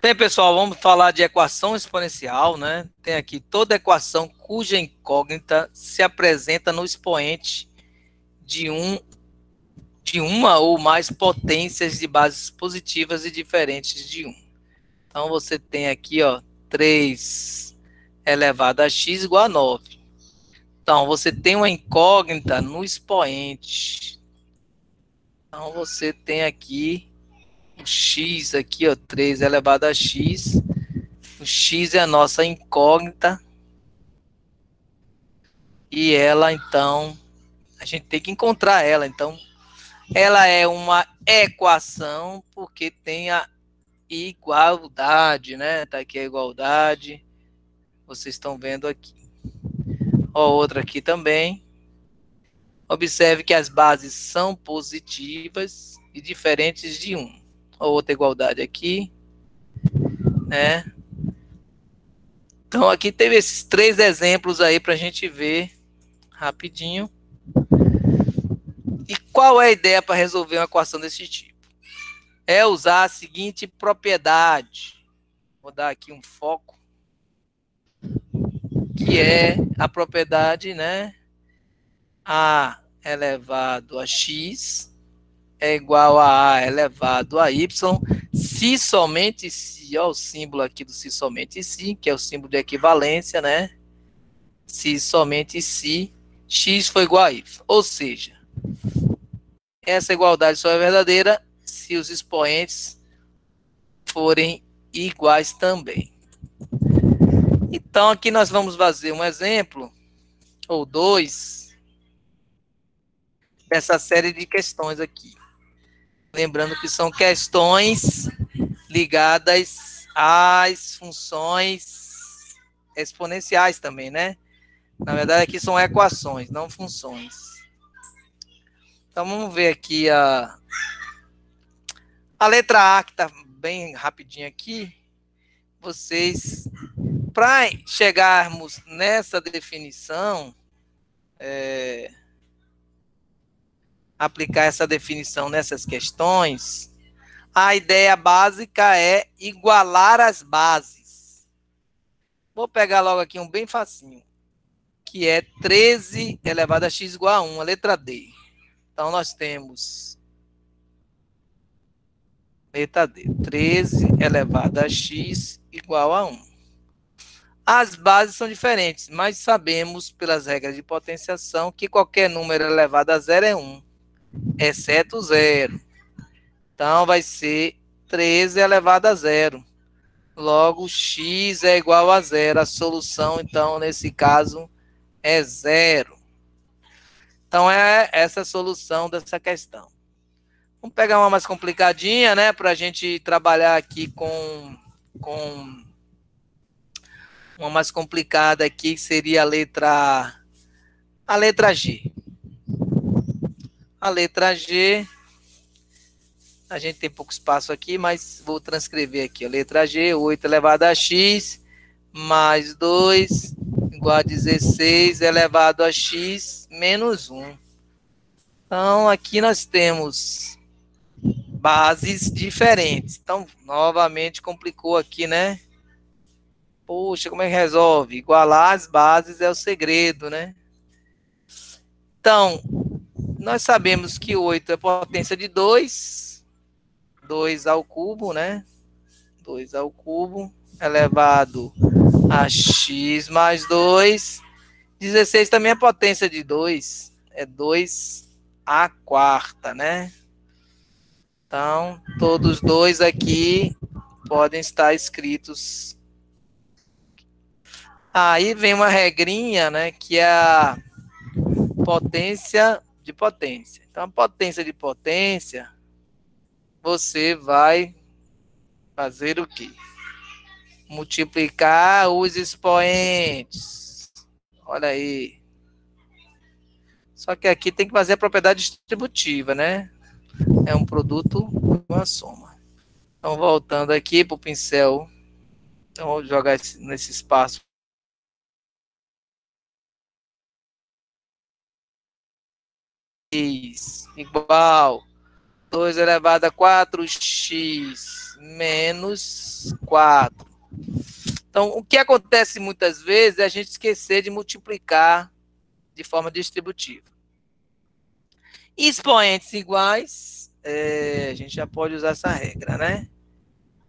Bem, pessoal, vamos falar de equação exponencial, né? Tem aqui toda equação cuja incógnita se apresenta no expoente de, um, de uma ou mais potências de bases positivas e diferentes de 1. Então, você tem aqui, ó, 3 elevado a x igual a 9. Então, você tem uma incógnita no expoente. Então, você tem aqui o x aqui, ó, 3 elevado a x. O x é a nossa incógnita. E ela, então, a gente tem que encontrar ela. Então, ela é uma equação porque tem a igualdade, né? Tá aqui a igualdade. Vocês estão vendo aqui. Ó, outra aqui também. Observe que as bases são positivas e diferentes de 1 outra igualdade aqui, né? Então aqui teve esses três exemplos aí para a gente ver rapidinho. E qual é a ideia para resolver uma equação desse tipo? É usar a seguinte propriedade. Vou dar aqui um foco. Que é a propriedade, né? A elevado a x é igual a A elevado a Y, se somente se, ó, o símbolo aqui do se somente se, que é o símbolo de equivalência, né? Se somente se x foi igual a y. Ou seja, essa igualdade só é verdadeira se os expoentes forem iguais também. Então, aqui nós vamos fazer um exemplo, ou dois, dessa série de questões aqui. Lembrando que são questões ligadas às funções exponenciais também, né? Na verdade, aqui são equações, não funções. Então, vamos ver aqui a, a letra A, que está bem rapidinho aqui. Vocês, para chegarmos nessa definição, é, aplicar essa definição nessas questões, a ideia básica é igualar as bases. Vou pegar logo aqui um bem facinho, que é 13 elevado a x igual a 1, a letra D. Então, nós temos letra D, 13 elevado a x igual a 1. As bases são diferentes, mas sabemos pelas regras de potenciação que qualquer número elevado a zero é 1 exceto zero. Então, vai ser 13 elevado a zero. Logo, x é igual a zero. A solução, então, nesse caso, é zero. Então, é essa a solução dessa questão. Vamos pegar uma mais complicadinha, né? Para a gente trabalhar aqui com, com uma mais complicada aqui, que seria a letra, a letra G. A letra G, a gente tem pouco espaço aqui, mas vou transcrever aqui. A letra G, 8 elevado a x, mais 2, igual a 16 elevado a x, menos 1. Então, aqui nós temos bases diferentes. Então, novamente complicou aqui, né? Poxa, como é que resolve? Igualar as bases é o segredo, né? Então, nós sabemos que 8 é potência de 2, 2 ao cubo, né? 2 ao cubo, elevado a x mais 2. 16 também é potência de 2, é 2 a quarta, né? Então, todos dois aqui podem estar escritos. Aí vem uma regrinha, né, que é a potência de potência. Então, a potência de potência, você vai fazer o quê? Multiplicar os expoentes. Olha aí. Só que aqui tem que fazer a propriedade distributiva, né? É um produto uma soma. Então, voltando aqui para o pincel. Então, vou jogar nesse espaço igual 2 elevado a 4x menos 4. Então, o que acontece muitas vezes é a gente esquecer de multiplicar de forma distributiva. Expoentes iguais, é, a gente já pode usar essa regra, né?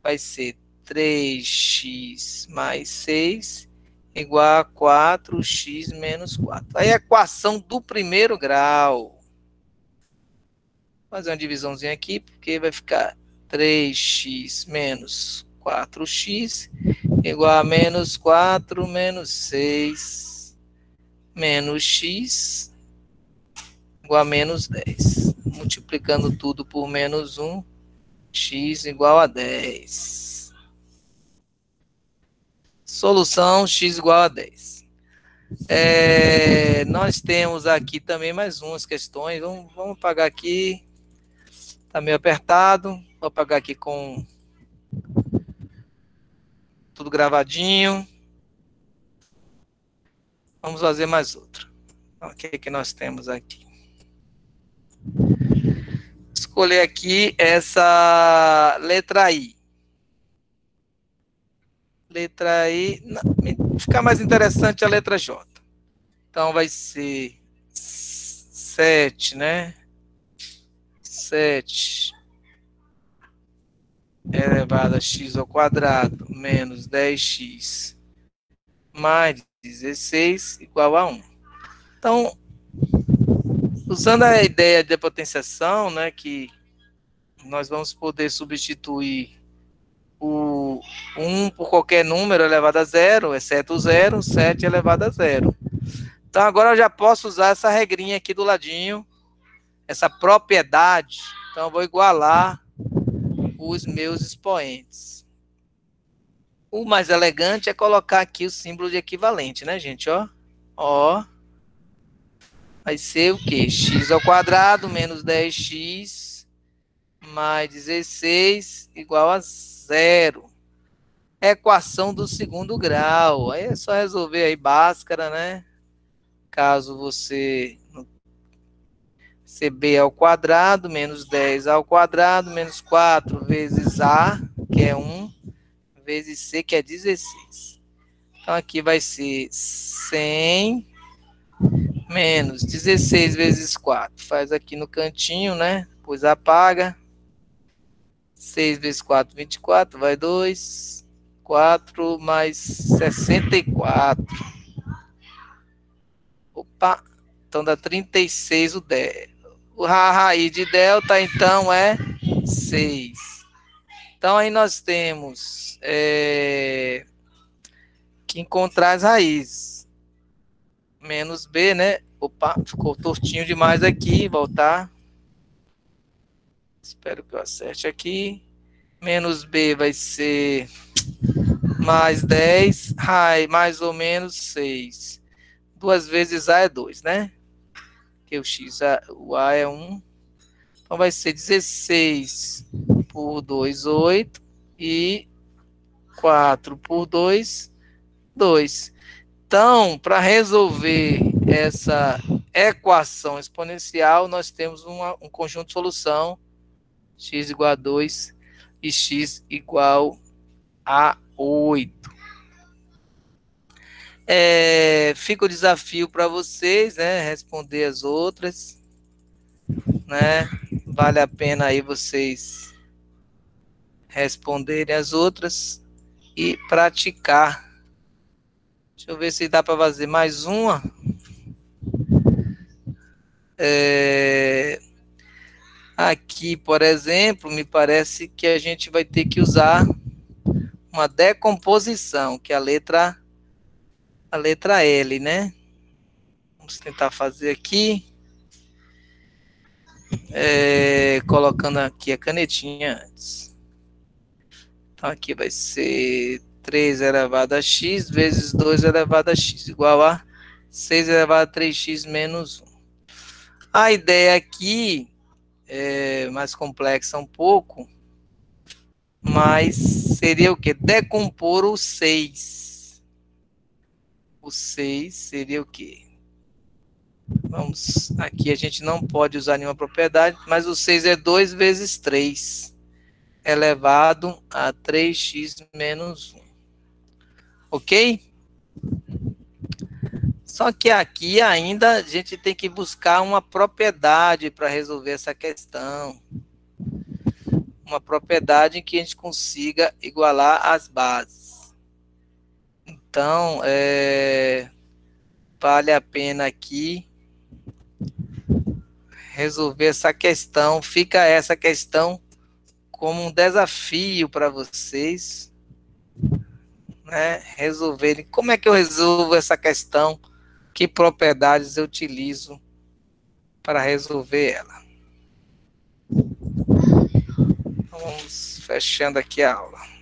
Vai ser 3x mais 6 igual a 4x menos 4. Aí a equação do primeiro grau. Fazer uma divisãozinha aqui, porque vai ficar 3x menos 4x igual a menos 4 menos 6 menos x igual a menos 10. Multiplicando tudo por menos 1, x igual a 10. Solução x igual a 10. É, nós temos aqui também mais umas questões. Vamos, vamos apagar aqui. Está meio apertado. Vou apagar aqui com tudo gravadinho. Vamos fazer mais outro. O que, que nós temos aqui? Escolher aqui essa letra I. Letra I. Fica mais interessante a letra J. Então vai ser 7, né? 7 elevado a x ao quadrado menos 10x mais 16 igual a 1. Então, usando a ideia de potenciação, né, que nós vamos poder substituir o 1 por qualquer número elevado a zero, exceto o zero, 7 elevado a zero. Então, agora eu já posso usar essa regrinha aqui do ladinho, essa propriedade. Então, eu vou igualar os meus expoentes. O mais elegante é colocar aqui o símbolo de equivalente, né, gente? Ó, ó. Vai ser o quê? x ao quadrado menos 10x mais 16 igual a zero. Equação do segundo grau. Aí é só resolver aí Bhaskara, né? Caso você CB ao quadrado, menos 10 ao quadrado, menos 4 vezes A, que é 1, vezes C, que é 16. Então, aqui vai ser 100 menos 16 vezes 4. Faz aqui no cantinho, né? Depois apaga. 6 vezes 4, 24, vai 2. 4 mais 64. Opa, então dá 36 o 10 a raiz de delta, então, é 6. Então, aí nós temos é, que encontrar as raízes. Menos B, né? Opa, ficou tortinho demais aqui. Voltar. Espero que eu acerte aqui. Menos B vai ser mais 10. Raiz, mais ou menos 6. Duas vezes A é 2, né? Que o x, a, o a é 1. Então vai ser 16 por 2, 8. E 4 por 2, 2. Então, para resolver essa equação exponencial, nós temos uma, um conjunto de solução x igual a 2 e x igual a 8. É, fica o desafio para vocês, né? Responder as outras, né? Vale a pena aí vocês responderem as outras e praticar. Deixa eu ver se dá para fazer mais uma. É, aqui, por exemplo, me parece que a gente vai ter que usar uma decomposição, que é a letra a letra L, né? Vamos tentar fazer aqui. É, colocando aqui a canetinha antes. Então, aqui vai ser 3 elevado a x vezes 2 elevado a x, igual a 6 elevado a 3x menos 1. A ideia aqui é mais complexa um pouco, mas seria o que? Decompor o 6 o 6 seria o quê? Vamos, aqui a gente não pode usar nenhuma propriedade, mas o 6 é 2 vezes 3. elevado a 3x menos 1. Ok? Só que aqui ainda a gente tem que buscar uma propriedade para resolver essa questão. Uma propriedade em que a gente consiga igualar as bases. Então, é, vale a pena aqui resolver essa questão. Fica essa questão como um desafio para vocês, né? Resolverem como é que eu resolvo essa questão, que propriedades eu utilizo para resolver ela. Vamos fechando aqui a aula.